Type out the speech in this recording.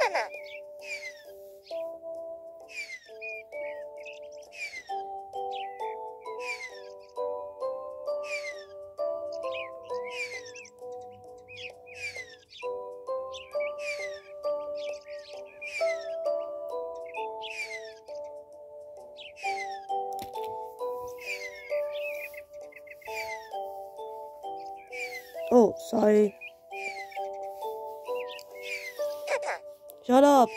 Mama. Oh, sorry. Shut up.